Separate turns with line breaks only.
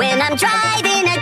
When I'm driving a